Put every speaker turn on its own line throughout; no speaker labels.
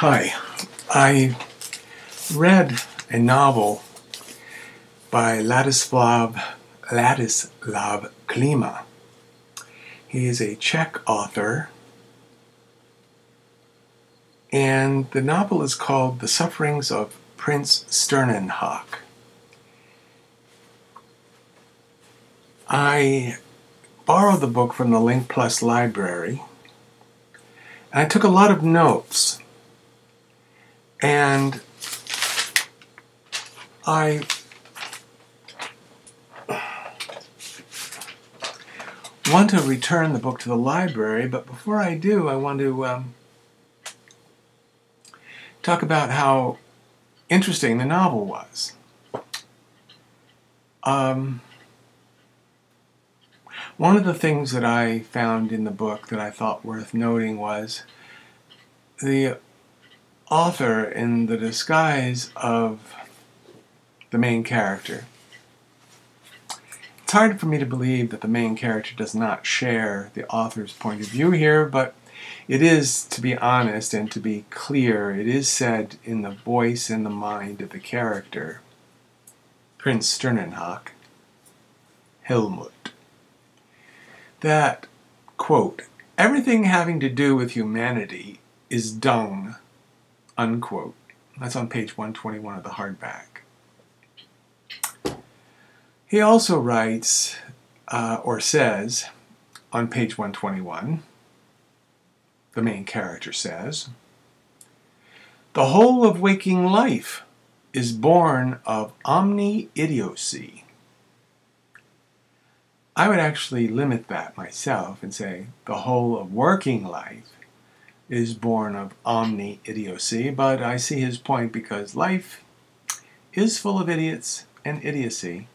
Hi. I read a novel by Ladislav Ladislav Klima. He is a Czech author, and the novel is called The Sufferings of Prince Sternenhoch. I borrowed the book from the Link Plus library, and I took a lot of notes. And I want to return the book to the library, but before I do, I want to um, talk about how interesting the novel was. Um, one of the things that I found in the book that I thought worth noting was the author, in the disguise of the main character, it's hard for me to believe that the main character does not share the author's point of view here, but it is, to be honest and to be clear, it is said in the voice and the mind of the character, Prince Sternenhoch, Helmut, that, quote, everything having to do with humanity is dung, unquote. That's on page 121 of the hardback. He also writes, uh, or says, on page 121, the main character says, The whole of waking life is born of omni idiocy. I would actually limit that myself and say the whole of working life is born of omni idiocy, but I see his point because life is full of idiots and idiocy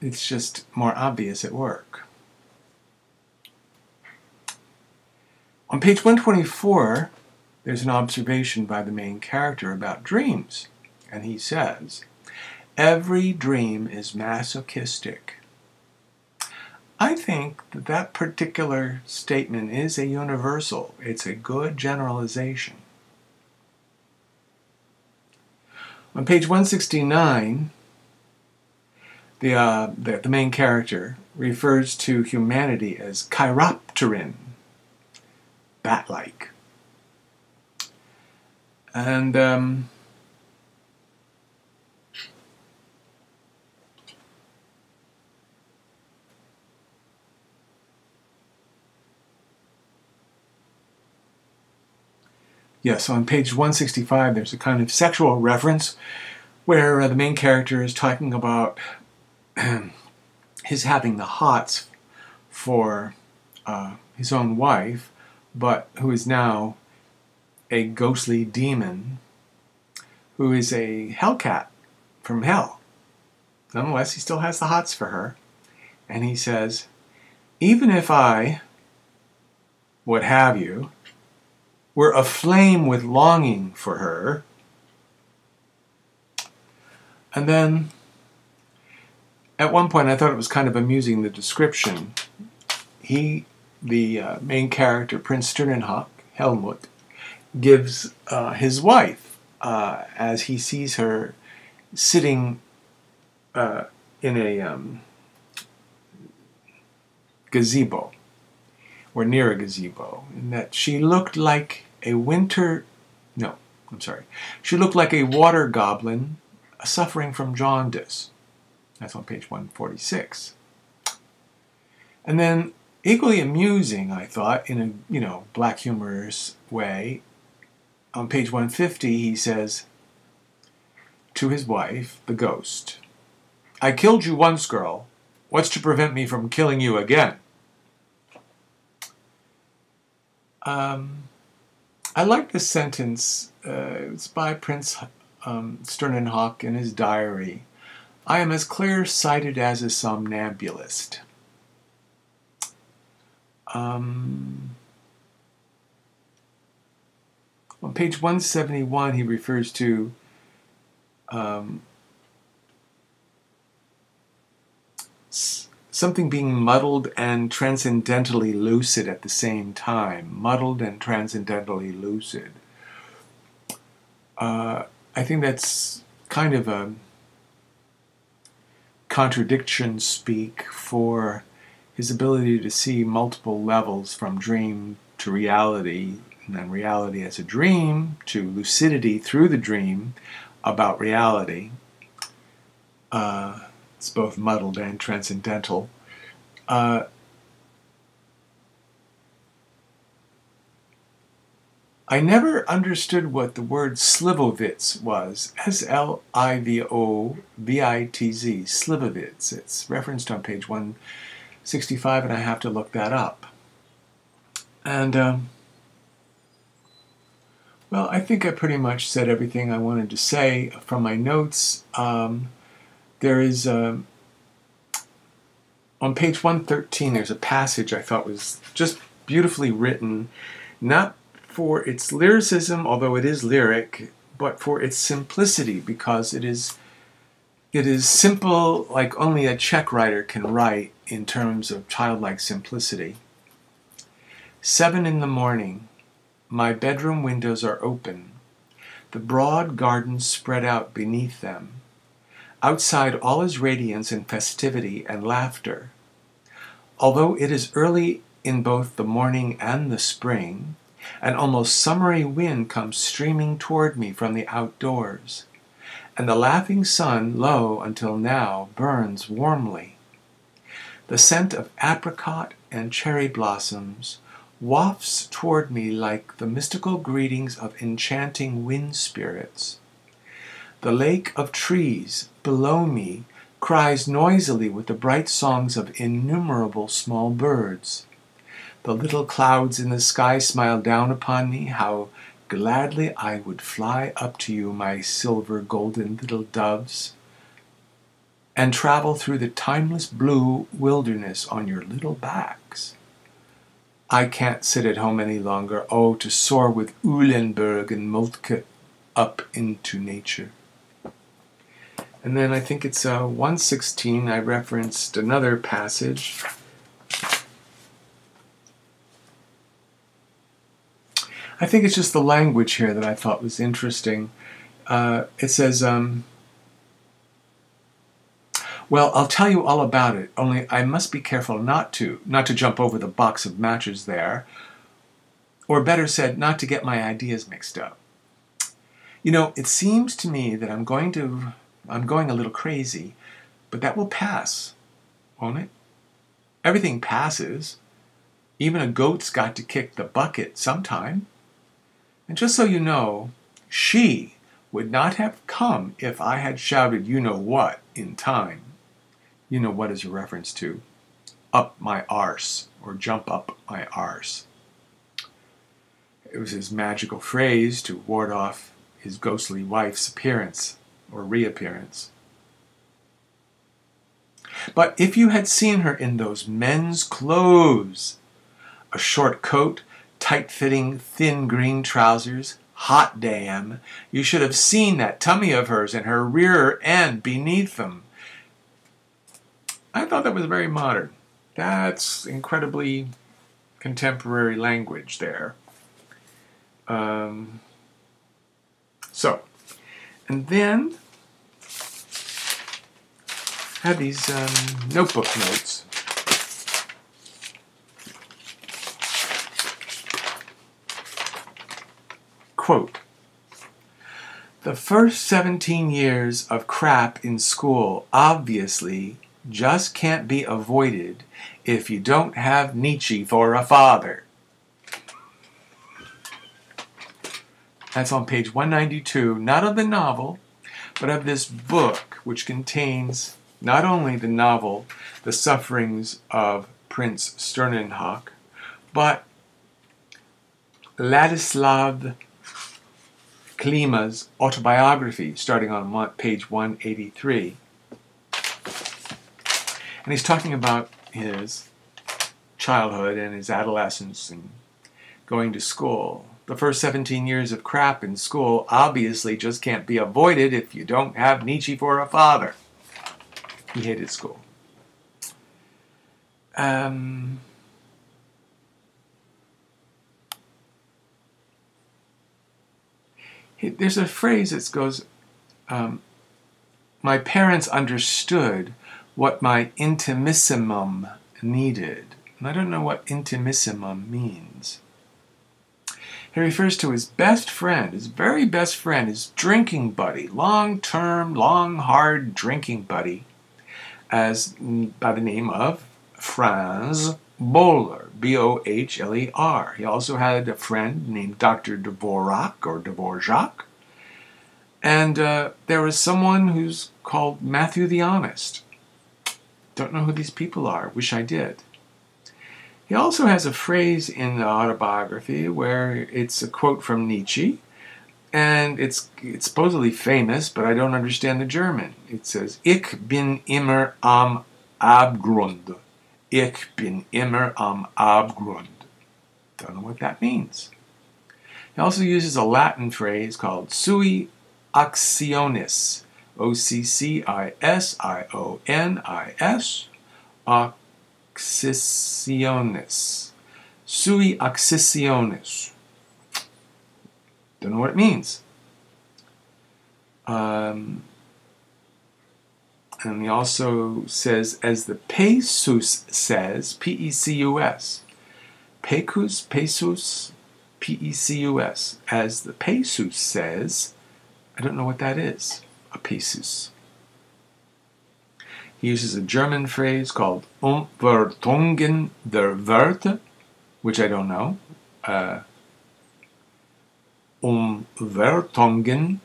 it's just more obvious at work. On page 124, there's an observation by the main character about dreams, and he says, Every dream is masochistic. I think that that particular statement is a universal. It's a good generalization. On page 169, the, uh, the, the main character refers to humanity as chiropteran, bat-like. And um, Yes, on page 165, there's a kind of sexual reference where uh, the main character is talking about his having the hots for uh, his own wife, but who is now a ghostly demon who is a hellcat from hell. Nonetheless, he still has the hots for her. And he says, Even if I, what have you, were aflame with longing for her, and then at one point I thought it was kind of amusing the description. He, the uh, main character, Prince Sternenhoch, Helmut, gives uh, his wife uh, as he sees her sitting uh, in a um, gazebo or near a gazebo, and that she looked like a winter. No, I'm sorry. She looked like a water goblin suffering from jaundice. That's on page 146. And then, equally amusing, I thought, in a you know black humorous way, on page 150 he says to his wife, the ghost, "I killed you once, girl. What's to prevent me from killing you again?" Um, I like this sentence. Uh, it's by Prince um, Sternenhoch in his diary. I am as clear sighted as a somnambulist. Um, on page 171, he refers to um, something being muddled and transcendentally lucid at the same time. Muddled and transcendentally lucid. Uh, I think that's kind of a contradiction speak for his ability to see multiple levels from dream to reality, and then reality as a dream to lucidity through the dream about reality. Uh, it's both muddled and transcendental. Uh, I never understood what the word Slivovitz was. S L I V O V I T Z. Slivovitz. It's referenced on page 165, and I have to look that up. And, um, well, I think I pretty much said everything I wanted to say from my notes. Um, there is um, on page 113 there's a passage i thought was just beautifully written not for its lyricism although it is lyric but for its simplicity because it is it is simple like only a czech writer can write in terms of childlike simplicity. Seven in the morning my bedroom windows are open. The broad garden spread out beneath them Outside, all is radiance and festivity and laughter. Although it is early in both the morning and the spring, an almost summery wind comes streaming toward me from the outdoors, and the laughing sun, low until now, burns warmly. The scent of apricot and cherry blossoms wafts toward me like the mystical greetings of enchanting wind spirits. The lake of trees below me cries noisily with the bright songs of innumerable small birds. The little clouds in the sky smile down upon me. How gladly I would fly up to you, my silver golden little doves, and travel through the timeless blue wilderness on your little backs. I can't sit at home any longer. Oh, to soar with Eulenburg and Moltke up into nature. And then I think it's uh, 116, I referenced another passage. I think it's just the language here that I thought was interesting. Uh, it says, um, well, I'll tell you all about it, only I must be careful not to, not to jump over the box of matches there, or better said, not to get my ideas mixed up. You know, it seems to me that I'm going to I'm going a little crazy, but that will pass, won't it? Everything passes. Even a goat's got to kick the bucket sometime. And just so you know, she would not have come if I had shouted you know what in time. You know what is a reference to up my arse or jump up my arse. It was his magical phrase to ward off his ghostly wife's appearance or reappearance. But if you had seen her in those men's clothes, a short coat, tight fitting, thin green trousers, hot damn, you should have seen that tummy of hers and her rear end beneath them. I thought that was very modern. That's incredibly contemporary language there. Um, so, and then Have these um, notebook notes. Quote The first 17 years of crap in school obviously just can't be avoided if you don't have Nietzsche for a father. That's on page 192, not of the novel, but of this book, which contains not only the novel The Sufferings of Prince Sternenhoch, but Ladislav Klima's autobiography, starting on page 183. And he's talking about his childhood and his adolescence and going to school the first 17 years of crap in school obviously just can't be avoided if you don't have Nietzsche for a father. He hated school. Um, there's a phrase that goes, um, My parents understood what my intimissimum needed. And I don't know what intimissimum means. He refers to his best friend, his very best friend, his drinking buddy, long term, long, hard drinking buddy, as by the name of Franz Bohler, B O H L E R. He also had a friend named Dr. Dvorak or Dvorak. And uh, there was someone who's called Matthew the Honest. Don't know who these people are. Wish I did. He also has a phrase in the autobiography where it's a quote from Nietzsche, and it's, it's supposedly famous, but I don't understand the German. It says, Ich bin immer am Abgrund. Ich bin immer am Abgrund. Don't know what that means. He also uses a Latin phrase called sui accionis. O C C I S I O N I S. Accisiones. Sui accisiones. Don't know what it means. Um, and he also says, as the Pesus says, P E C U S. Pecus, Pesus, P E C U S. As the Pesus says, I don't know what that is, a Pesus. He uses a German phrase called Umwertungen der Werte, which I don't know. Uh, Umwertungen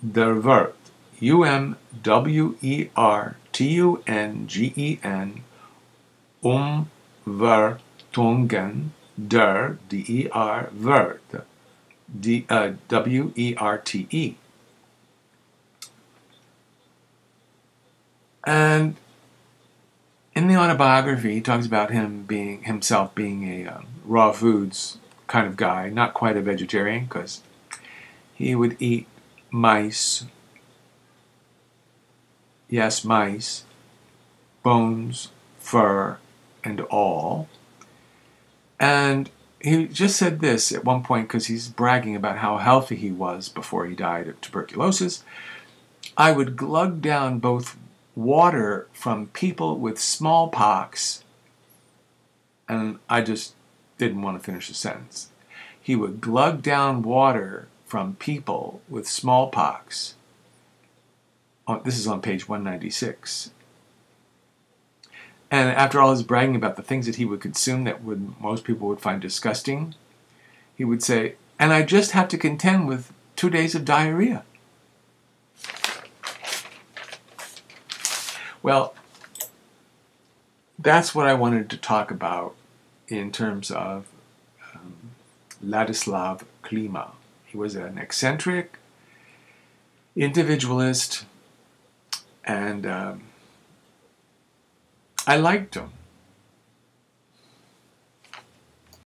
der Werte. U M W E R T U N G E N. um Umwertungen der, D E R, Werte. D, uh, W E R T E. And in the autobiography, he talks about him being himself being a um, raw foods kind of guy, not quite a vegetarian, because he would eat mice. Yes, mice, bones, fur, and all. And he just said this at one point because he's bragging about how healthy he was before he died of tuberculosis. I would glug down both water from people with smallpox, and I just didn't want to finish the sentence. He would glug down water from people with smallpox. Oh, this is on page 196. And after all his bragging about the things that he would consume that would most people would find disgusting, he would say, and I just have to contend with two days of diarrhea. Well, that's what I wanted to talk about in terms of um, Ladislav Klima. He was an eccentric individualist, and um, I liked him.